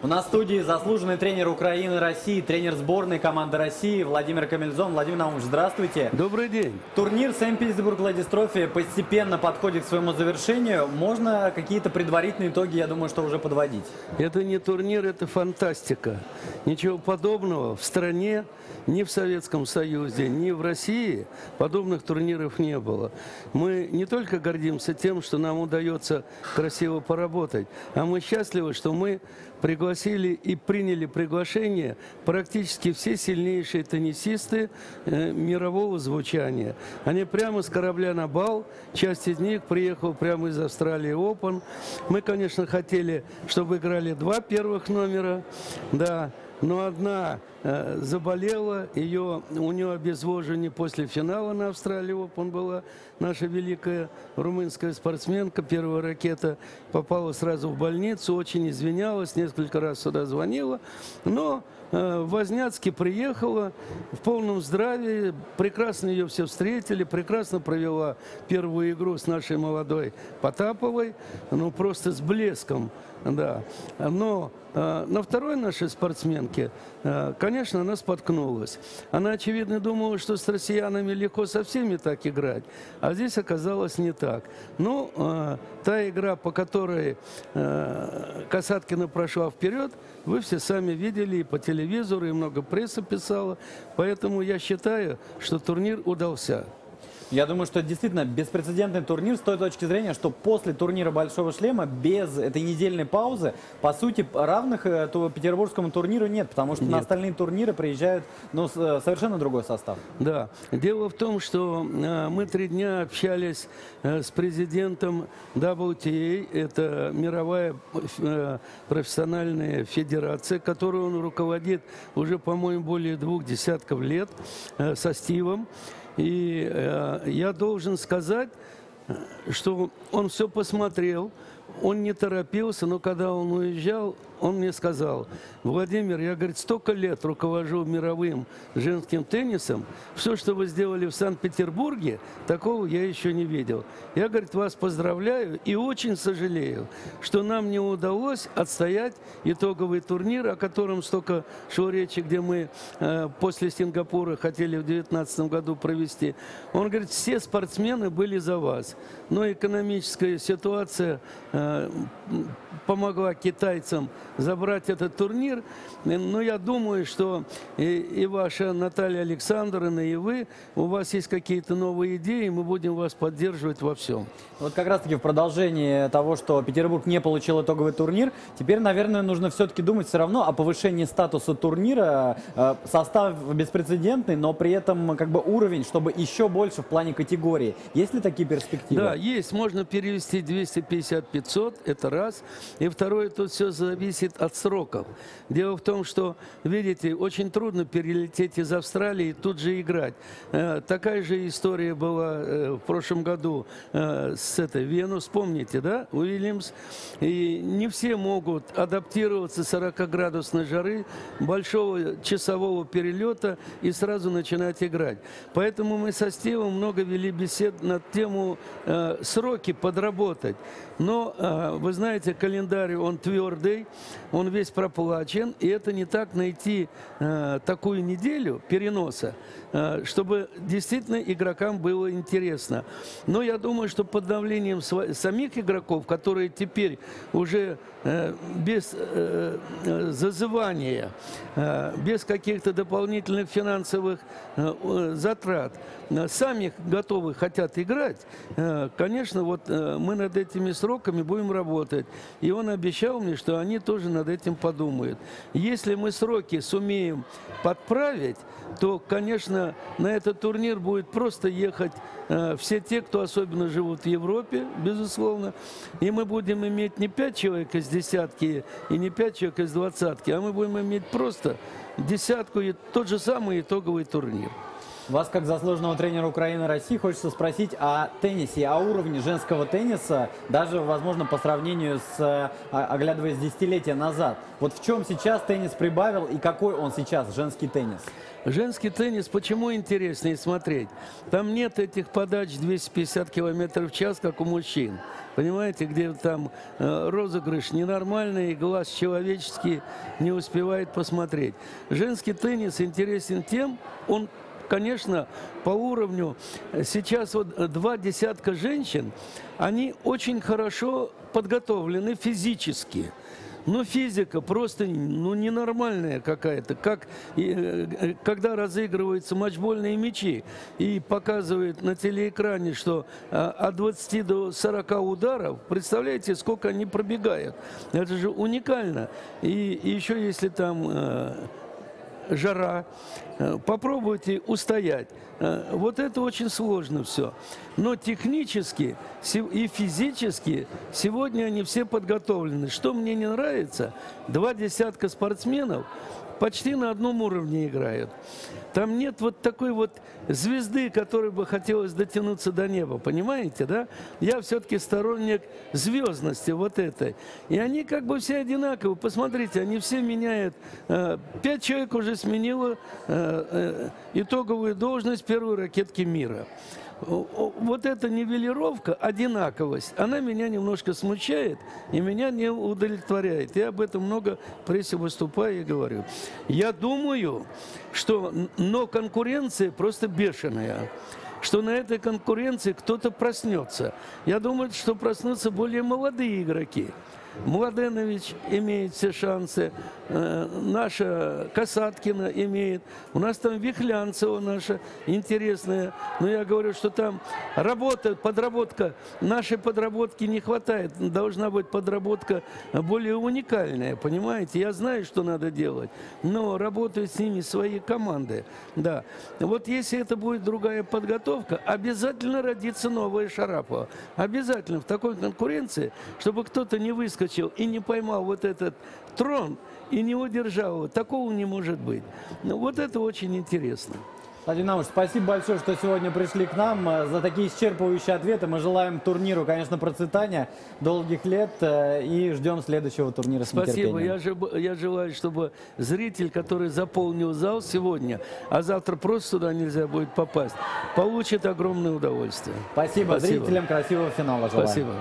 У нас в студии заслуженный тренер Украины, России, тренер сборной команды России Владимир Камильзон. Владимир Наумович, здравствуйте. Добрый день. Турнир Сент-Петербург Ледис Трофи постепенно подходит к своему завершению. Можно какие-то предварительные итоги, я думаю, что уже подводить? Это не турнир, это фантастика. Ничего подобного в стране, ни в Советском Союзе, ни в России подобных турниров не было. Мы не только гордимся тем, что нам удается красиво поработать, а мы счастливы, что мы пригласили и приняли приглашение практически все сильнейшие теннисисты э, мирового звучания. Они прямо с корабля на бал, часть из них приехала прямо из Австралии Open. Мы, конечно, хотели, чтобы играли два первых номера, да, но одна э, заболела, ее, у нее обезвоживание после финала на Австралии Open была. Наша великая румынская спортсменка, первая ракета, попала сразу в больницу, очень извинялась, несколько раз сюда звонила. Но э, Возняцки приехала в полном здравии, прекрасно ее все встретили, прекрасно провела первую игру с нашей молодой Потаповой, ну просто с блеском, да. Но э, на второй нашей спортсменке, э, конечно, она споткнулась. Она, очевидно, думала, что с россиянами легко со всеми так играть, а здесь оказалось не так. Ну, э, та игра, по которой э, Касаткина прошла вперед, вы все сами видели и по телевизору, и много прессы писала. Поэтому я считаю, что турнир удался. Я думаю, что это действительно беспрецедентный турнир с той точки зрения, что после турнира Большого Шлема, без этой недельной паузы, по сути, равных э, то петербургскому турниру нет, потому что Нет. на остальные турниры приезжают ну, э, совершенно другой состав. Да. Дело в том, что э, мы три дня общались с президентом WTA, это мировая профессиональная федерация, которую он руководит уже, по-моему, более двух десятков лет со Стивом. И э, я должен сказать, что он все посмотрел, он не торопился, но когда он уезжал, он мне сказал, Владимир, я, говорит, столько лет руковожу мировым женским теннисом, все, что вы сделали в Санкт-Петербурге, такого я еще не видел. Я, говорит, вас поздравляю и очень сожалею, что нам не удалось отстоять итоговый турнир, о котором столько шло речи, где мы э, после Сингапура хотели в 2019 году провести. Он говорит, все спортсмены были за вас, но экономическая ситуация э, помогла китайцам забрать этот турнир. Но я думаю, что и, и ваша Наталья Александровна, и вы, у вас есть какие-то новые идеи, мы будем вас поддерживать во всем. Вот как раз-таки в продолжении того, что Петербург не получил итоговый турнир, теперь, наверное, нужно все-таки думать все равно о повышении статуса турнира. Э, Состав беспрецедентный, но при этом как бы уровень, чтобы еще больше в плане категории. Есть ли такие перспективы? Да, есть, можно перевести 250-500, это раз. И второе, тут все зависит от сроков. Дело в том, что, видите, очень трудно перелететь из Австралии и тут же играть. Э, Такая же история была э, в прошлом году э, с этой Венус, помните, да, Уильямс? И не все могут адаптироваться 40-градусной жары, большого часового перелета и сразу начинать играть. Поэтому мы со Стивом много вели бесед на тему сроки подработать. Но, вы знаете, календарь, он твердый, он весь проплачен, и это не так найти э, такую неделю переноса, э, чтобы действительно игрокам было интересно. Но я думаю, что под давлением самих игроков, которые теперь уже э, без э, э, зазывания, э, без каких-то дополнительных финансовых э, э, затрат, э, сами готовы, хотят играть, э, конечно, вот э, мы над этими сроками будем работать. И он обещал мне, что они тоже над этим подумают. Если мы сроки сумеем подправить, то, конечно, на этот турнир будет просто ехать э, все те, кто особенно живут в Европе, безусловно. И мы будем иметь не пять человек из десятки и не пять человек из двадцатки, а мы будем иметь просто десятку и тот же самый итоговый турнир. Вас, как заслуженного тренера Украины и России, хочется спросить о теннисе, о уровне женского тенниса, даже, возможно, по сравнению с, а, оглядываясь десятилетия назад. Вот в чем сейчас теннис прибавил и какой он сейчас, женский теннис? Женский теннис почему интереснее смотреть? Там нет этих подач 250 км в час, как у мужчин. Понимаете, где там э, розыгрыш ненормальный, глаз человеческий не успевает посмотреть. Женский теннис интересен тем, он конечно, по уровню, сейчас вот два десятка женщин, они очень хорошо подготовлены физически. Но физика просто ну, ненормальная какая-то. Как, э, когда разыгрываются матчбольные мячи и показывают на телеэкране, что а, от 20 до 40 ударов, представляете, сколько они пробегают. Это же уникально. И, и еще если там э, жара, э, попробуйте устоять. Э, вот это очень сложно все. Но технически и физически сегодня они все подготовлены. Что мне не нравится, два десятка спортсменов почти на одном уровне играют. Там нет вот такой вот звезды, которой бы хотелось дотянуться до неба, понимаете, да? Я все-таки сторонник звездности вот этой. И они как бы все одинаковы. Посмотрите, они все меняют. Э, пять человек уже сменило э, э, итоговую должность первой ракетки мира вот эта нивелировка, одинаковость, она меня немножко смущает и меня не удовлетворяет. Я об этом много в прессе выступаю и говорю. Я думаю, что, но конкуренция просто бешеная что на этой конкуренции кто-то проснется. Я думаю, что проснутся более молодые игроки. Младенович имеет все шансы, э, наша Касаткина имеет, у нас там Вихлянцева наша интересная, но я говорю, что там работа, подработка, нашей подработки не хватает, должна быть подработка более уникальная, понимаете, я знаю, что надо делать, но работают с ними свои команды, да. Вот если это будет другая подготовка, обязательно родится новая Шарапова, обязательно в такой конкуренции, чтобы кто-то не выскочил выскочил и не поймал вот этот трон и не удержал его. Такого не может быть. Ну, вот это очень интересно. Владимир Наумович, спасибо большое, что сегодня пришли к нам. Э, за такие исчерпывающие ответы мы желаем турниру, конечно, процветания, долгих лет э, и ждем следующего турнира с Спасибо. Я, я желаю, чтобы зритель, который заполнил зал сегодня, а завтра просто сюда нельзя будет попасть, получит огромное удовольствие. Спасибо. спасибо. Зрителям красивого финала желаю. Спасибо.